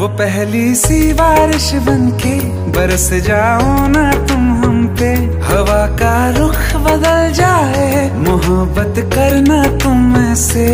वो पहली सी बारिश बन के बरस जाओ ना तुम हम पे। हवा का रुख बदल जाए, मोहब्बत करना तुम से।